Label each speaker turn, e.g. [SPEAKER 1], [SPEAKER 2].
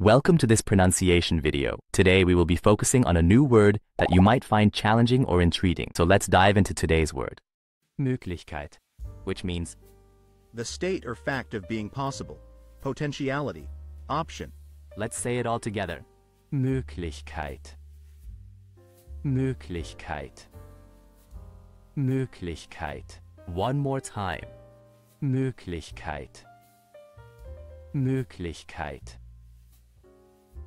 [SPEAKER 1] Welcome to this pronunciation video. Today we will be focusing on a new word that you might find challenging or intriguing. So let's dive into today's word. Möglichkeit, which means
[SPEAKER 2] The state or fact of being possible. Potentiality. Option.
[SPEAKER 1] Let's say it all together. Möglichkeit. Möglichkeit. Möglichkeit. One more time. Möglichkeit. Möglichkeit.